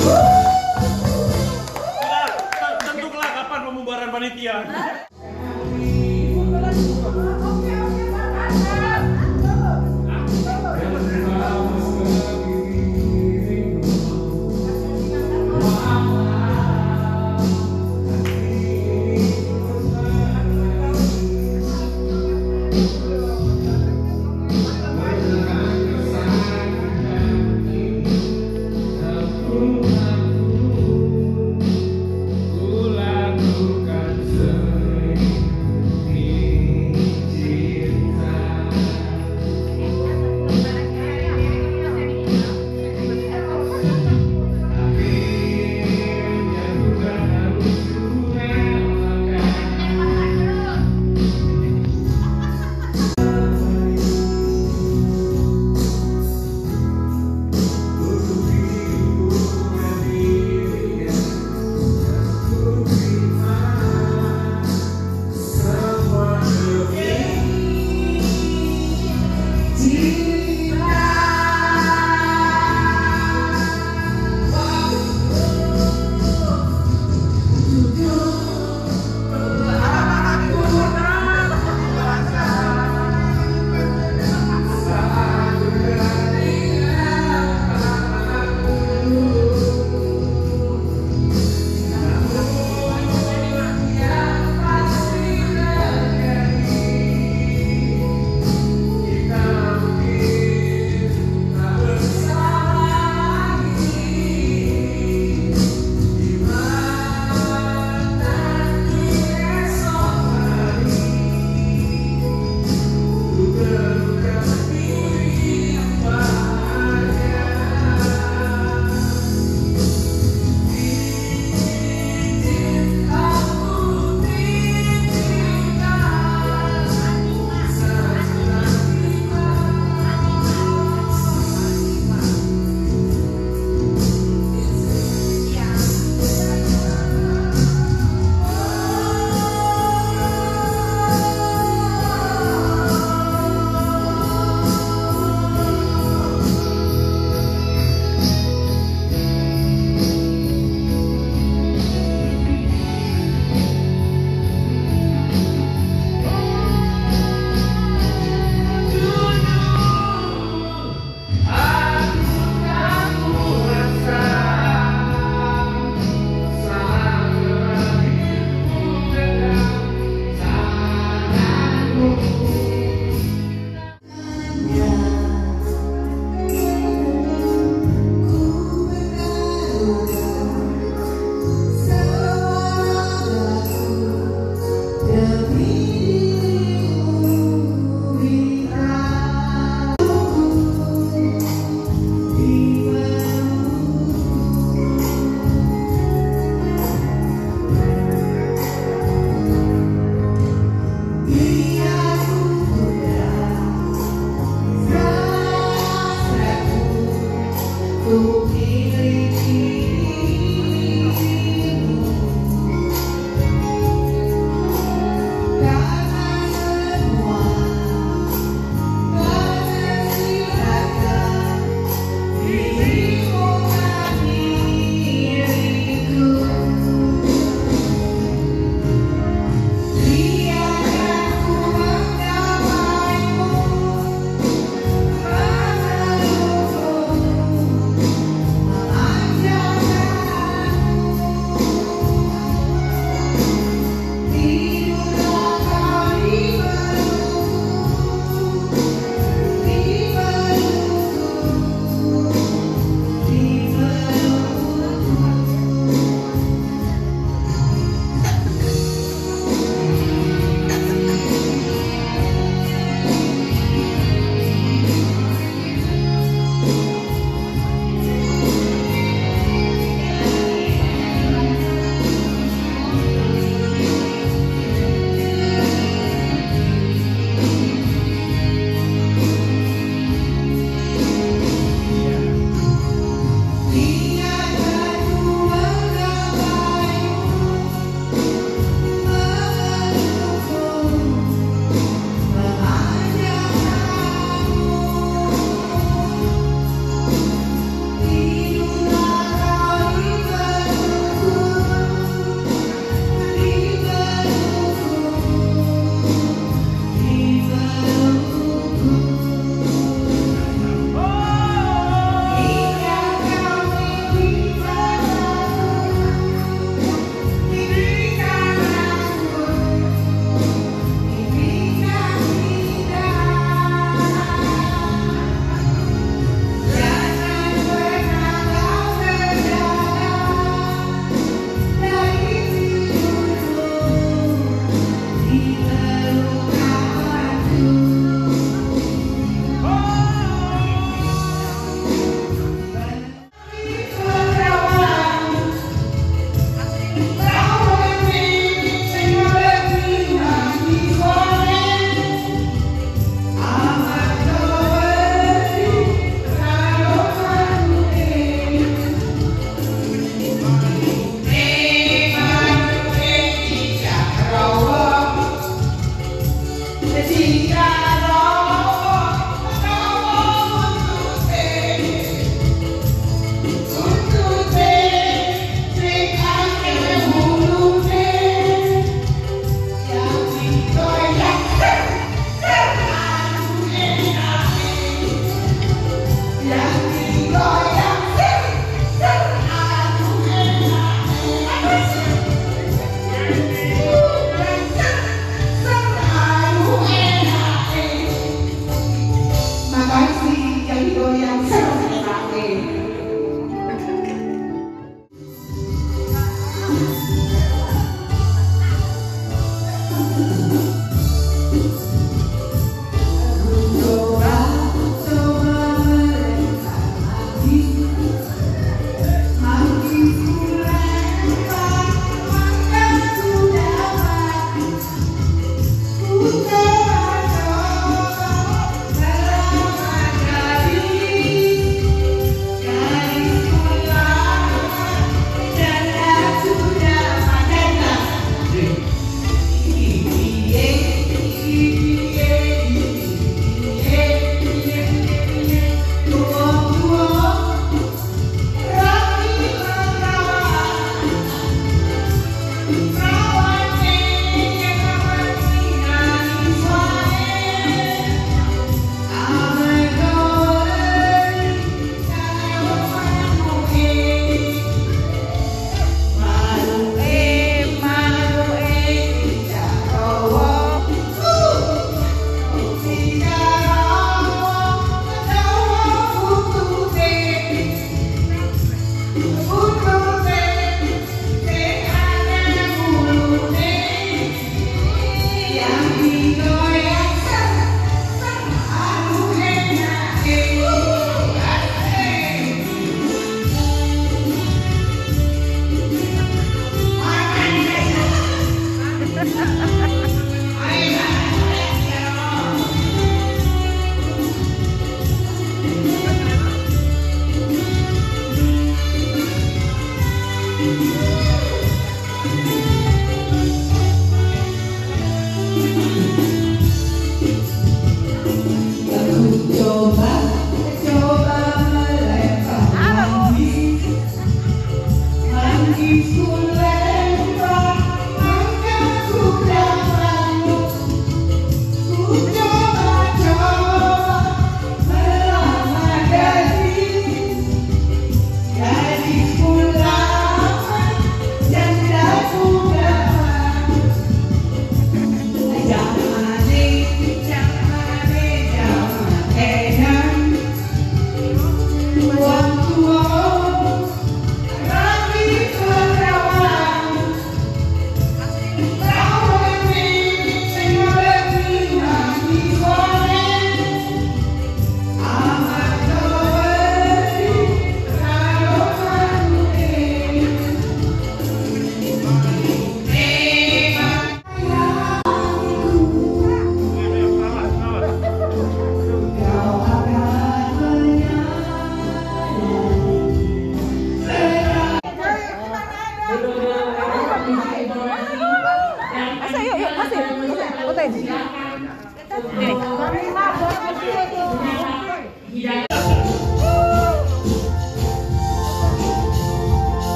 Woo!